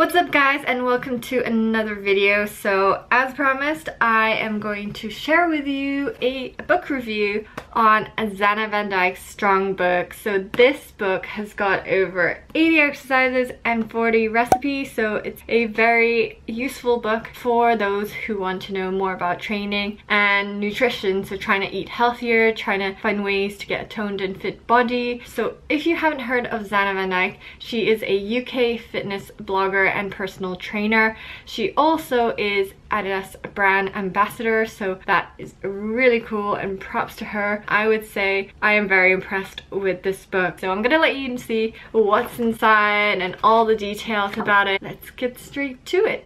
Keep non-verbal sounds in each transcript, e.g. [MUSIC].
What's up guys and welcome to another video. So as promised I am going to share with you a book review on Zanna Van Dijk's Strong book. So this book has got over 80 exercises and 40 recipes so it's a very useful book for those who want to know more about training and nutrition. So trying to eat healthier, trying to find ways to get a toned and fit body. So if you haven't heard of Zanna Van Dijk, she is a UK fitness blogger and personal trainer. She also is Adidas brand ambassador so that is really cool and props to her. I would say I am very impressed with this book. So I'm gonna let you see what's inside and all the details about it. Let's get straight to it.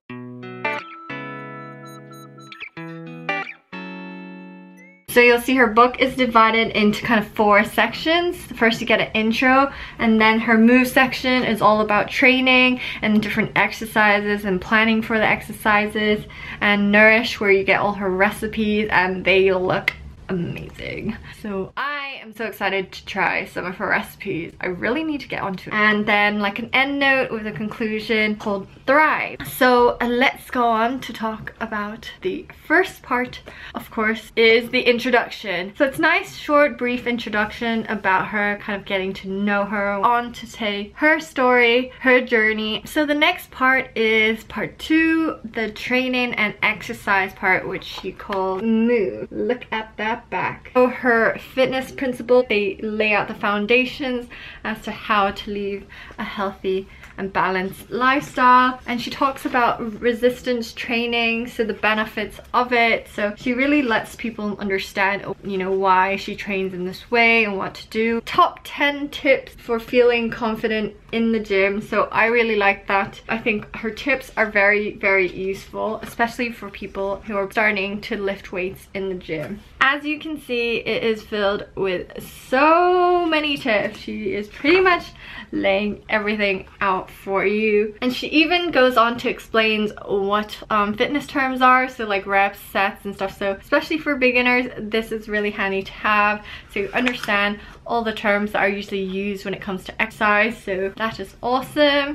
So you'll see her book is divided into kind of four sections. First you get an intro and then her move section is all about training and different exercises and planning for the exercises and nourish where you get all her recipes and they look amazing. So I am so excited to try some of her recipes. I really need to get onto it. And then like an end note with a conclusion called Thrive. So uh, let's go on to talk about the first part, of course, is the introduction. So it's nice, short, brief introduction about her, kind of getting to know her, on to take her story, her journey. So the next part is part two, the training and exercise part, which she calls Move. Look at that back. So her fitness principles, they lay out the foundations as to how to live a healthy and balanced lifestyle. And she talks about resistance training so the benefits of it. So she really lets people understand you know why she trains in this way and what to do. Top 10 tips for feeling confident in the gym. So I really like that. I think her tips are very very useful especially for people who are starting to lift weights in the gym. As you can see, it is filled with so many tips. She is pretty much laying everything out for you. And she even goes on to explain what um, fitness terms are, so like reps, sets and stuff. So especially for beginners, this is really handy to have so you understand all the terms that are usually used when it comes to exercise. So that is awesome.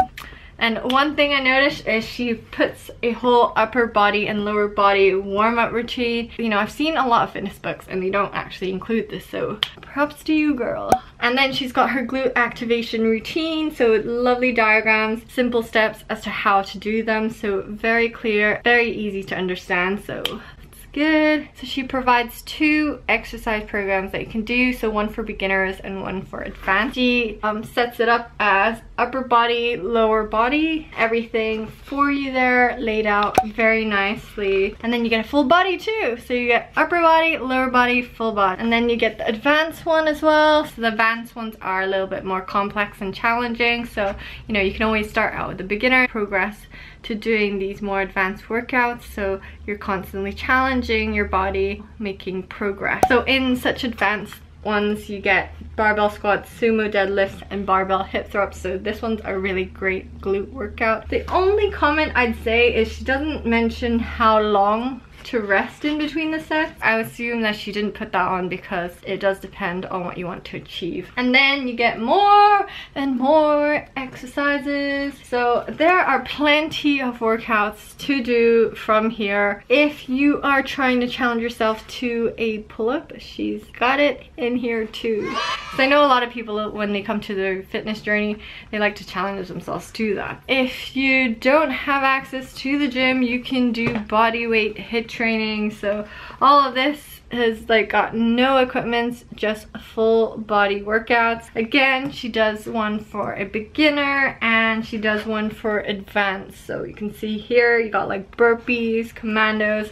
And one thing I noticed is she puts a whole upper body and lower body warm-up routine. You know, I've seen a lot of fitness books and they don't actually include this, so props to you, girl. And then she's got her glute activation routine, so lovely diagrams, simple steps as to how to do them, so very clear, very easy to understand, so it's good. So she provides two exercise programs that you can do. So one for beginners and one for advanced. She um, sets it up as upper body, lower body, everything for you there laid out very nicely. And then you get a full body too. So you get upper body, lower body, full body. And then you get the advanced one as well. So the advanced ones are a little bit more complex and challenging. So, you know, you can always start out with the beginner progress to doing these more advanced workouts so you're constantly challenging your body making progress so in such advanced ones you get barbell squats sumo deadlifts and barbell hip thrusts so this one's a really great glute workout. The only comment i'd say is she doesn't mention how long to rest in between the sets. I assume that she didn't put that on because it does depend on what you want to achieve. And then you get more and more exercises. So there are plenty of workouts to do from here. If you are trying to challenge yourself to a pull-up, she's got it in here too. So I know a lot of people when they come to their fitness journey, they like to challenge themselves to that. If you don't have access to the gym, you can do body weight HIIT training. So all of this has like got no equipment, just full body workouts. Again, she does one for a beginner and she does one for advanced. So you can see here, you got like burpees, commandos,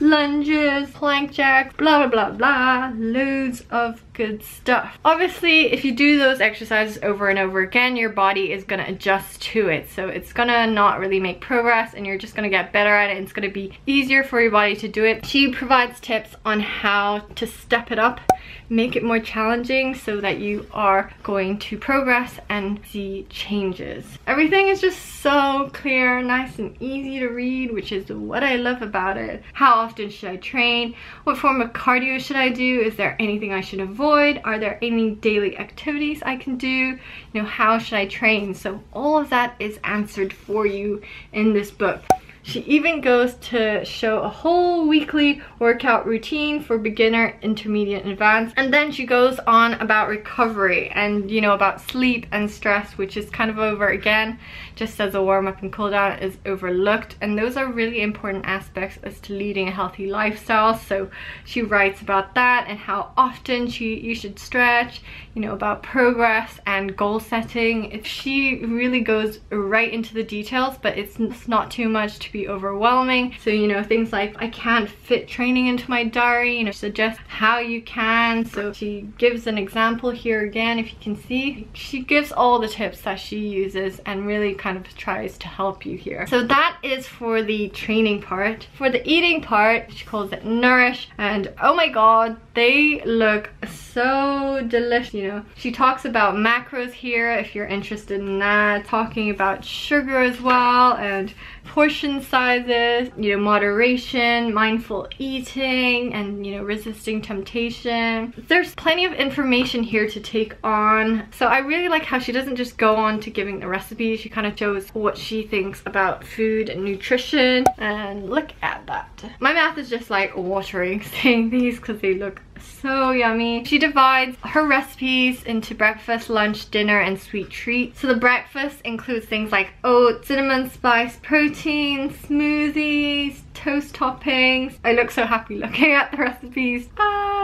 lunges, plank jacks, blah, blah, blah, blah, loads of good stuff. Obviously, if you do those exercises over and over again, your body is gonna adjust to it. So it's gonna not really make progress and you're just gonna get better at it. It's gonna be easier for your body to do it. She provides tips on how to step it up make it more challenging so that you are going to progress and see changes. Everything is just so clear, nice and easy to read, which is what I love about it. How often should I train? What form of cardio should I do? Is there anything I should avoid? Are there any daily activities I can do? You know, how should I train? So all of that is answered for you in this book. She even goes to show a whole weekly workout routine for beginner, intermediate, and advanced. And then she goes on about recovery and, you know, about sleep and stress, which is kind of over again, just as a warm up and cool down is overlooked. And those are really important aspects as to leading a healthy lifestyle. So she writes about that and how often she you should stretch, you know, about progress and goal setting. If she really goes right into the details, but it's, it's not too much to be be overwhelming. So, you know, things like I can't fit training into my diary, you know, suggest how you can. So she gives an example here again, if you can see. She gives all the tips that she uses and really kind of tries to help you here. So that is for the training part. For the eating part, she calls it Nourish. And oh my god, they look so delicious, you know. She talks about macros here if you're interested in that. Talking about sugar as well and portion sizes, you know, moderation, mindful eating, and, you know, resisting temptation. There's plenty of information here to take on. So I really like how she doesn't just go on to giving the recipes. She kind of shows what she thinks about food and nutrition. And look at that. My mouth is just like watering [LAUGHS] seeing these because they look so yummy. She divides her recipes into breakfast, lunch, dinner, and sweet treats. So the breakfast includes things like oats, cinnamon spice, protein, smoothies, toast toppings. I look so happy looking at the recipes. Ah!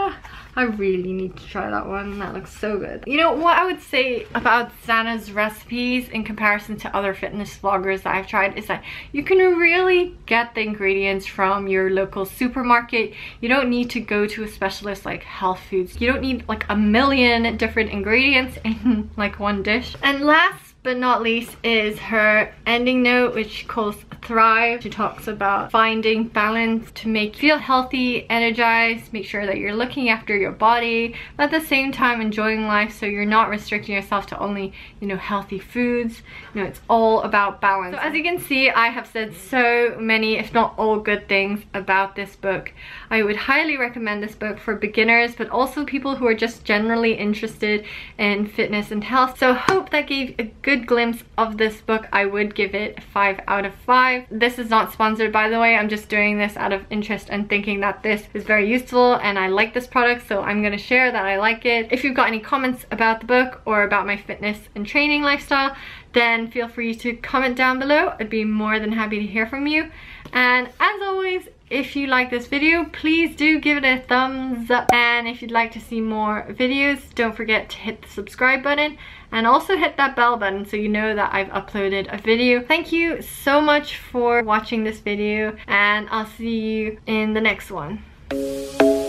I really need to try that one. That looks so good. You know, what I would say about Zanna's recipes in comparison to other fitness vloggers that I've tried is that you can really get the ingredients from your local supermarket. You don't need to go to a specialist like Health Foods. You don't need like a million different ingredients in [LAUGHS] like one dish. And last but not least is her ending note which calls thrive. She talks about finding balance to make you feel healthy energized make sure that you're looking after your body but at the same time enjoying life so you're not restricting yourself to only you know healthy foods. You know it's all about balance. So as you can see i have said so many if not all good things about this book. I would highly recommend this book for beginners but also people who are just generally interested in fitness and health. So hope that gave a good good glimpse of this book, I would give it 5 out of 5. This is not sponsored by the way, I'm just doing this out of interest and thinking that this is very useful and I like this product so I'm to share that I like it. If you've got any comments about the book or about my fitness and training lifestyle then feel free to comment down below. I'd be more than happy to hear from you. And as always, if you like this video, please do give it a thumbs up. And if you'd like to see more videos, don't forget to hit the subscribe button and also hit that bell button so you know that I've uploaded a video. Thank you so much for watching this video and I'll see you in the next one.